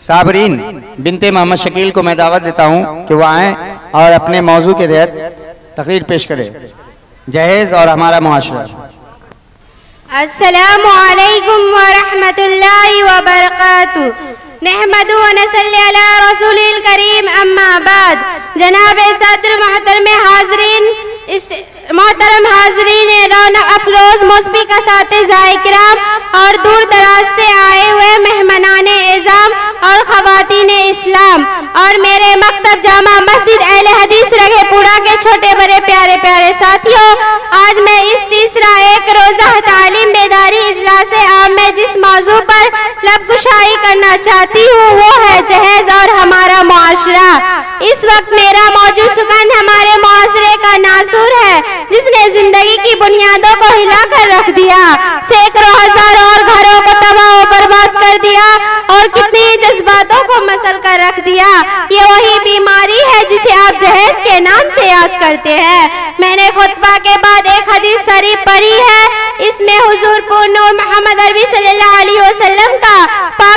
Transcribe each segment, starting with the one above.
साबरीन बिनते मोहम्मद शकील को मैं दावत देता हूँ कि वो आए और अपने मौजू के तहत तकरीर पेश करें। जहेज और हमारा मुआशरा। अस्सलामुअलैकुम वरहमतुल्लाहि वबरकातुहू। नहमदु व नसल्ली अला रसूलिल करीम, अम्मा बाद। जनाब सदर मोहतरम हाजरीन मोहतरम हाजरीन रौनक अफरोज मौसमी का साथ और दूर इस्लाम और मेरे मकतब जामा मस्जिद अहल हदीस रघेपुरा के छोटे बड़े प्यारे प्यारे साथियों, आज मैं इस तीसरा एक रोज़ा तालीम बेदारी इजलास आम में जिस मौजू पर लबकुशाई करना चाहती हूँ, वो है जहेज और हमारा मुआशरा। इस वक्त मेरा मौजूद सुकन हमारे मुआशरे का नासूर है, जिसने ज़िंदगी की बुनियादों को हिला कर रख दिया। सैकड़ों हज़ारों ये वही बीमारी है जिसे आप जहेज के नाम से याद करते हैं। मैंने खुतबा के बाद एक हदीस शरीफ पढ़ी है। इसमें हुजूर पूर्ण मोहम्मद अरबी सल्लल्लाहु अलैहि वसल्लम का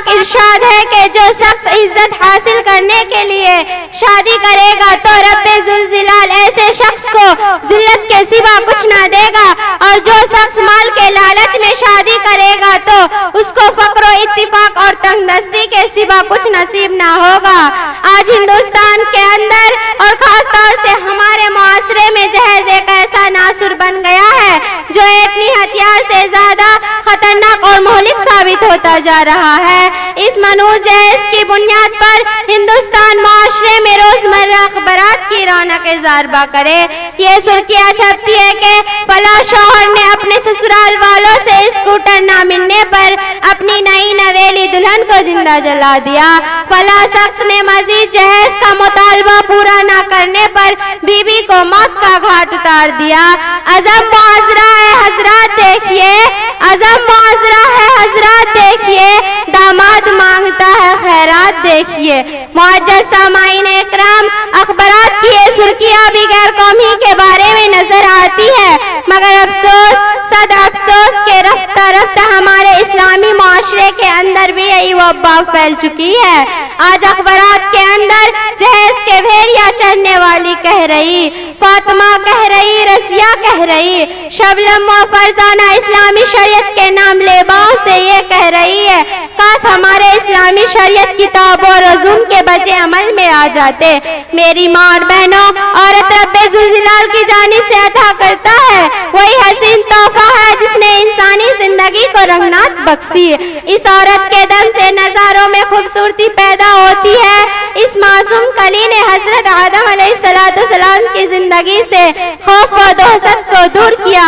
पाक इरशाद है कि जो शख्स इज़्ज़त हासिल करने के लिए शादी करेगा तो रब्बे जुलजिलाल ऐसे शख्स को जिल्लत के सिवा कुछ ना देगा। और जो शख्स माल के लालच में शादी करेगा तो उसको फक्र इत्तिफाक और तंगदस्ती के सिवा कुछ नसीब ना होगा। आज हिंदुस्तान के अंदर और खास तौर से हमारे मुआसरे में जहेज एक ऐसा नासुर बन गया है, जो एटमी हथियार से ज़्यादा खतरनाक और मोहलिक साबित होता जा रहा है। मनूज जहेज की बुनियाद पर हिंदुस्तान माशरे में रोज़मर्रा अखबारात की रौनक जारबा करे। ये सुर्खियाँ छपती है कि फला शौहर ने अपने ससुराल वालों से स्कूटर ना मिलने पर अपनी नई नवेली दुल्हन को ज़िंदा जला दिया। फला शख्स ने मजीद जहेज का मुतालबा पूरा ना करने पर बीबी को मौत का घाट उतार दिया। अजम मुआजरा हजरात देखिए। अजम है देखिए। मुआजत सामाइन इकराम अखबारात की ये सुर्खियाँ भी गैर कौमी के बारे में नज़र आती है। मगर अफसोस, सद अफसोस के रफ्ता रफ्ता हमारे इस्लामी माशरे के अंदर भी यही वबा फैल चुकी है। आज अखबारात के अंदर जहेज के भेड़िया चढ़ने वाली कह रही, फातिमा कह रही, रसिया कह रही शबलम व फरजाना इस्लामी शरीयत के नाम लेबाओं से ये कह रही है काश हमारे इस्लामी शरीयत किताब और रजूम के बचे अमल में आ जाते। मेरी माँ और बहनों रब्बे जुलजिलाल की जानिब से अदा करता है। वही हसीन तोहफा है जिसने इंसानी ज़िंदगी को रंगनात बख्शी। इस औरत के दम से नजारों में खूबसूरती पैदा होती है। इस मासूम कली ने हज़रत आदम सलाम की ज़िंदगी से खौफ व दहशत को दूर किया।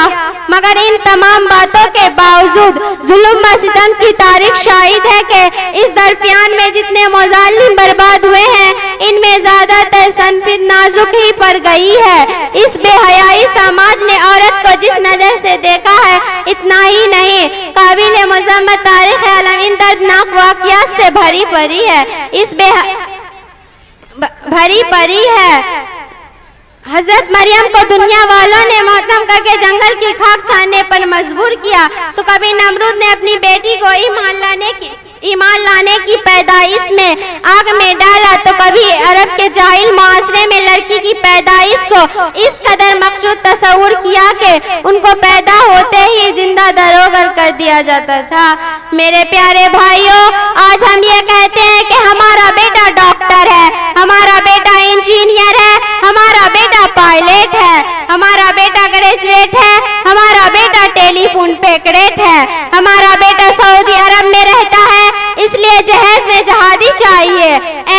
मगर इन तमाम बातों के बावजूद जुल्म व की तारीख शाहिद है कि इस दरमियान में जितने मुजालिम बर्बाद हुए हैं, इनमें ज़्यादातर तनफिद नाजुक ही पड़ गई है। इस बेहयाई समाज ने औरत को जिस नज़र से देखा है, इतना ही नहीं काबिल मजम्मत तारीख इन दर्दनाक वाकियात से भरी पड़ी है। इस बे भरी पड़ी है। हज़रत मरियम को दुनिया वालों ने मोहतम करके जंगल की खाक छानने पर मजबूर किया तो कभी नमरूद ने अपनी बेटी को ईमान लाने की, ईमान लाने की पैदाइश में आग में डाला तो कभी अरब के जाहिल माशरे में लड़की की पैदाइश को इस कदर मकसूद तस्वुर किया कि उनको पैदा होते ही ज़िंदा दरोगर कर दिया जाता था। मेरे प्यारे भाइयों, आज टेलीफोन पे करेट है। हमारा बेटा सऊदी अरब में रहता है, इसलिए जहेज में जहादी चाहिए।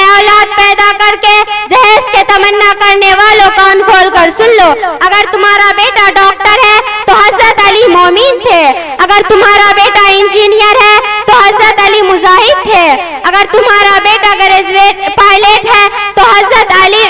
औलाद पैदा करके जहेज के तमन्ना करने वालों कान खोल कर सुन लो। अगर तुम्हारा बेटा डॉक्टर है तो हज़रत अली मोमिन थे। अगर तुम्हारा बेटा इंजीनियर है तो हज़रत अली मुजाहिद थे। अगर तुम्हारा बेटा ग्रेजुएट, पायलट है तो हज़रत अली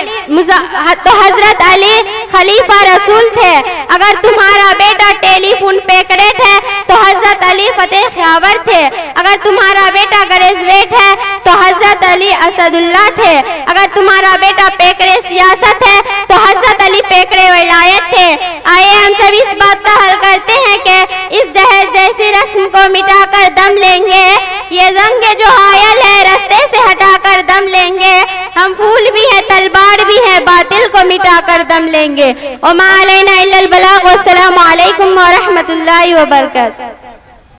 तो हज़रत अली खलीफा रसूल थे। अगर तुम्हारा बेटा टेलीफोन पेकरेट है तो हज़रत अली फतेह ख्यावर थे। अगर तुम्हारा बेटा ग्रेजुएट है तो हज़रत अली असदुल्ला थे। अगर तुम्हारा बेटा पेकड़े सियासत है तो हज़रत अली पेकड़े विलायत थे। आइए हम सब इस बात का हल करते हैं कि इस जहेज जैसी रस्म को मिटाकर दम लेंगे। ये जंग जो हायल है, रस्ते से हटाकर दम लेंगे। बातिल को मिटा कर दम लेंगे। मालैना इल्लल बलाग अलैकुम व रहमतुल्लाहि व बरकातहू